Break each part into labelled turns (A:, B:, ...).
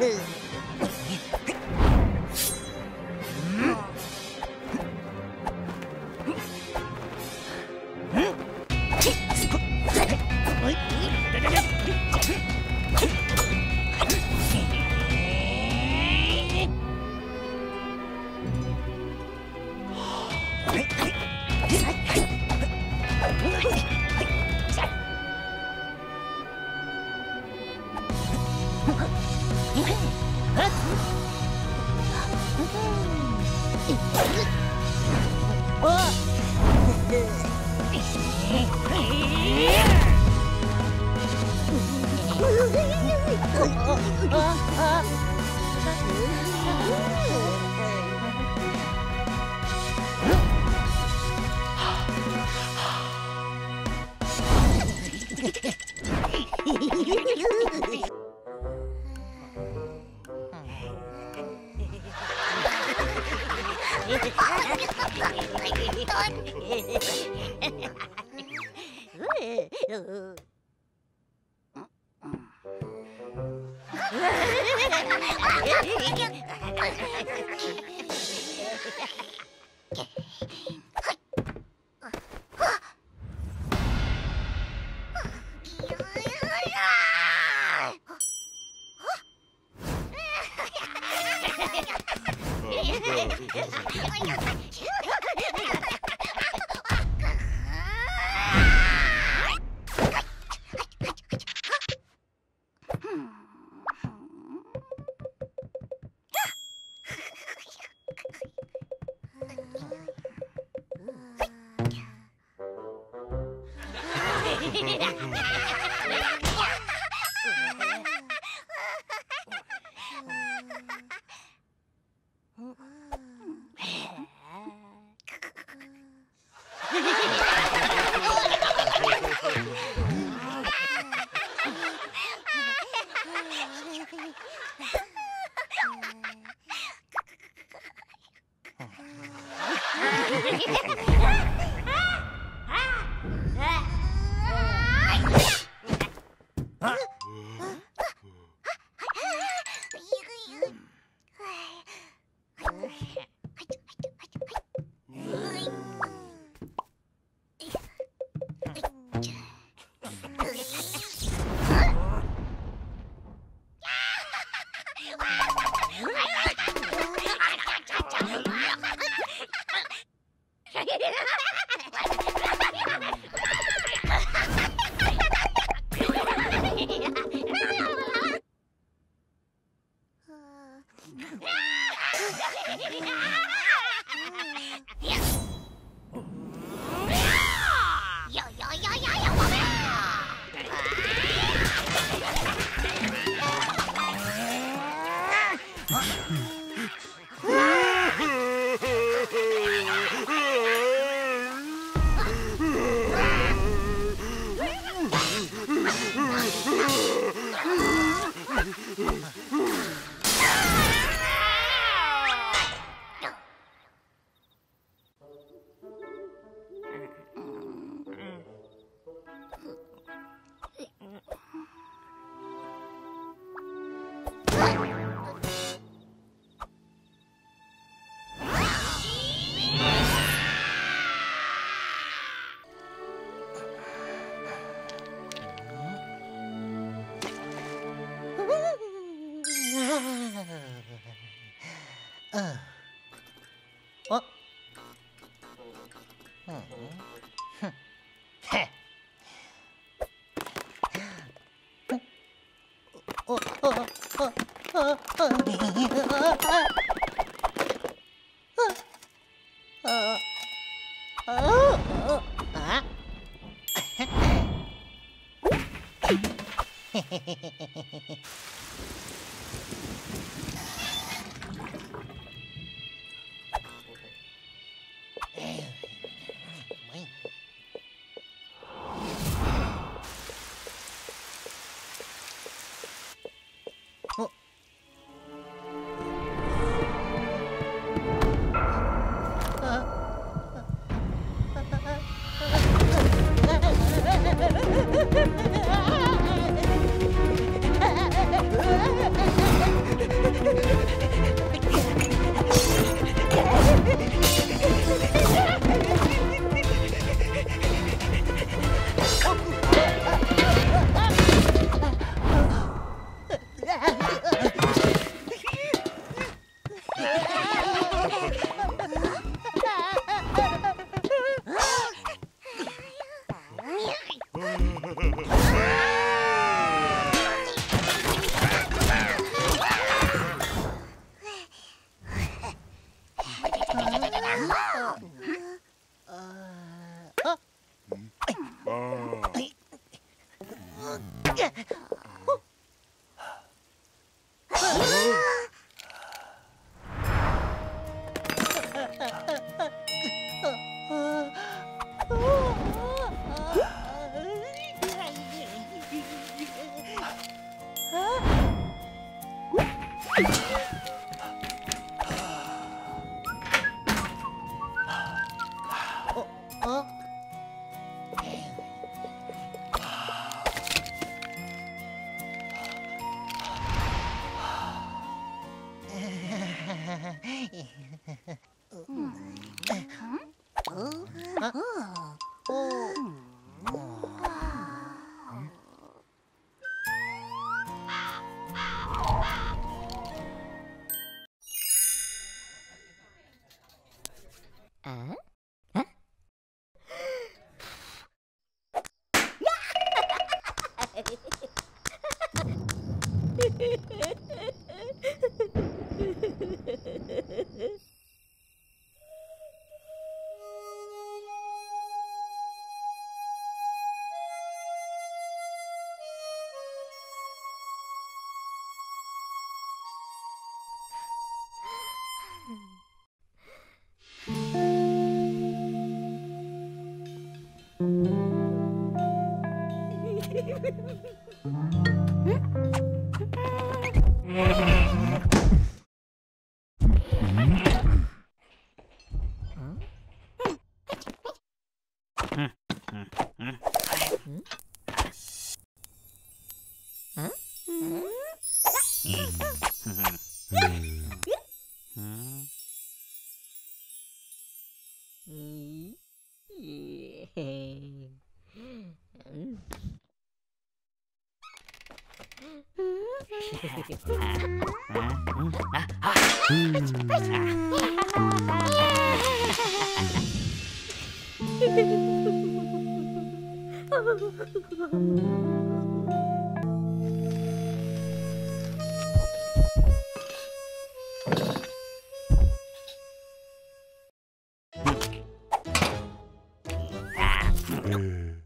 A: Hehehehe Huh? 嗯。Oh. Thank you. 嗯。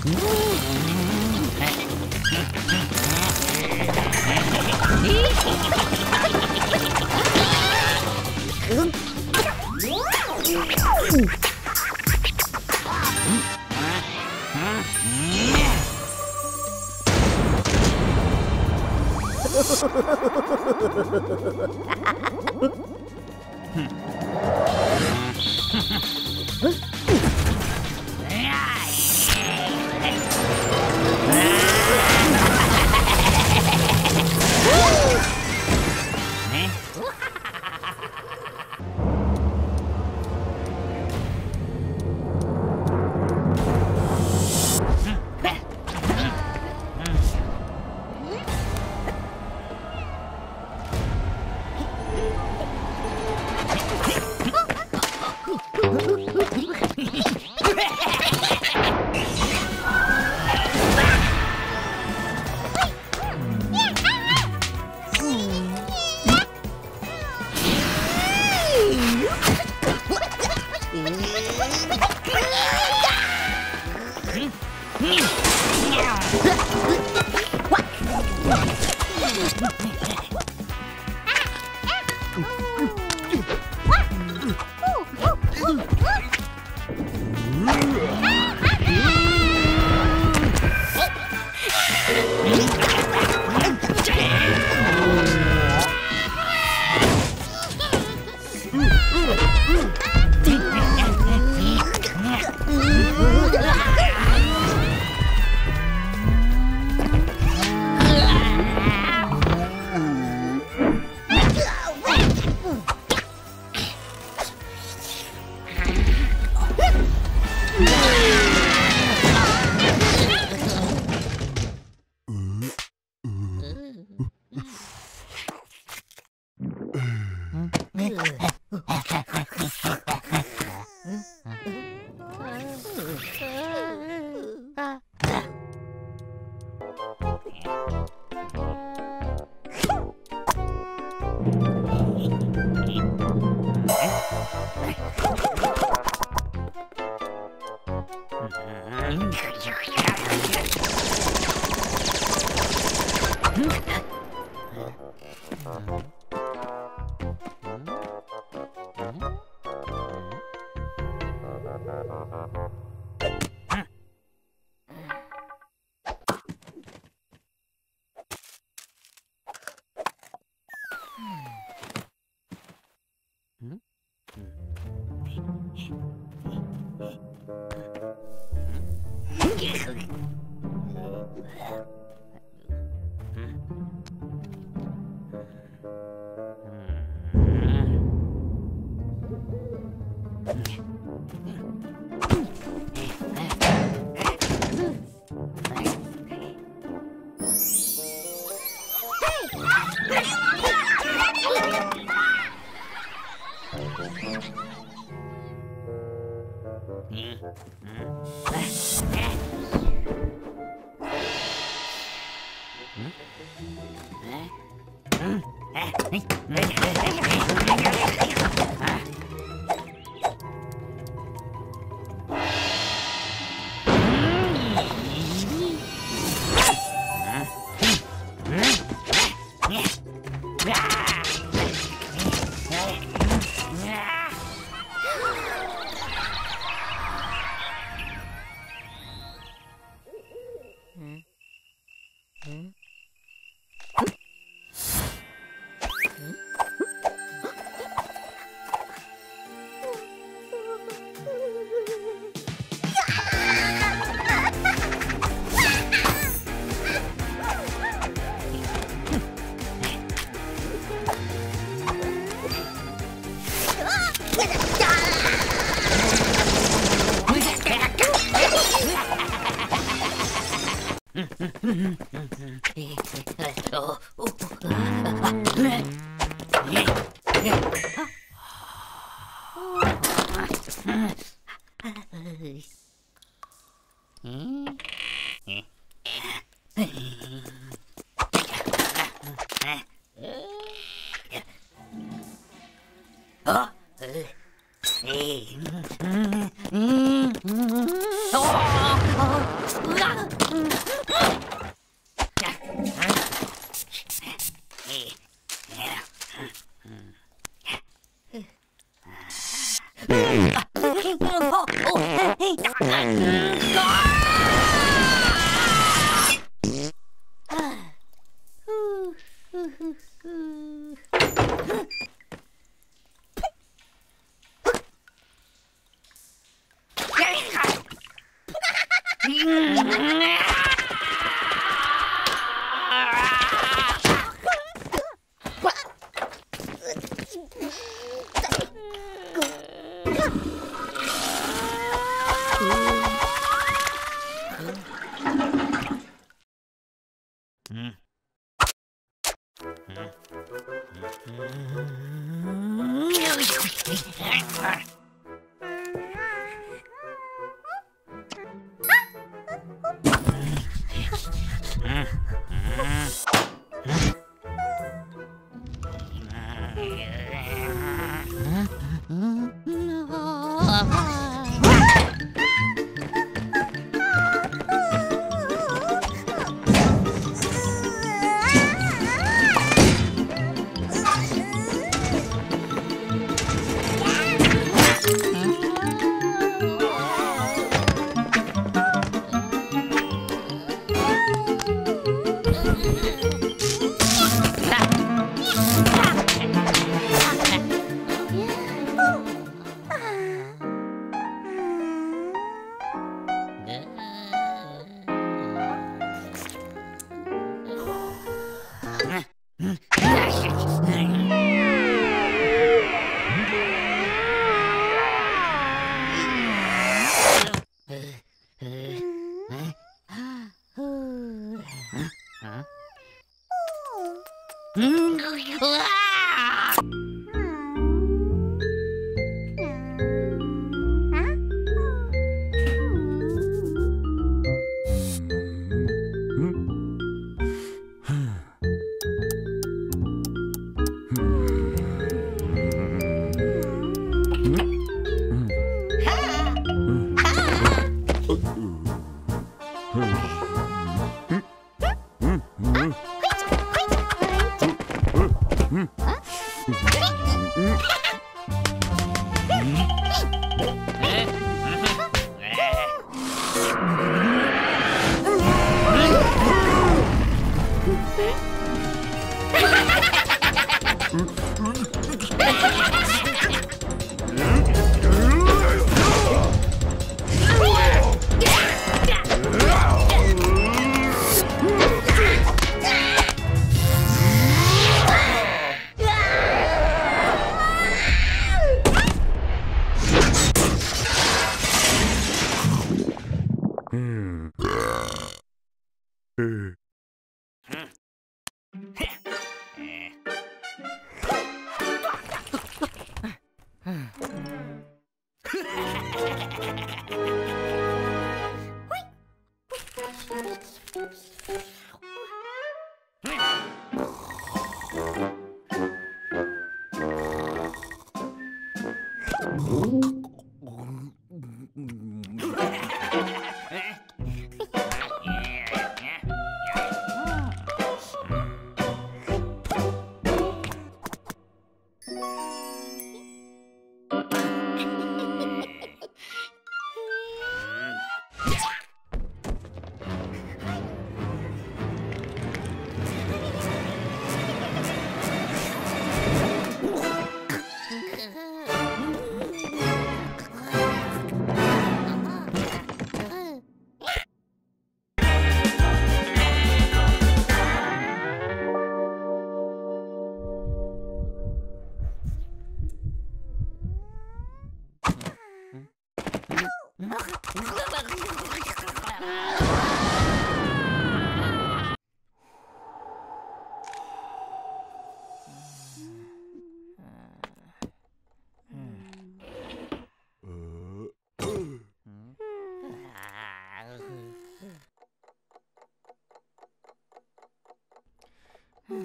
A: Ha ha ha ha!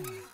A: Mm.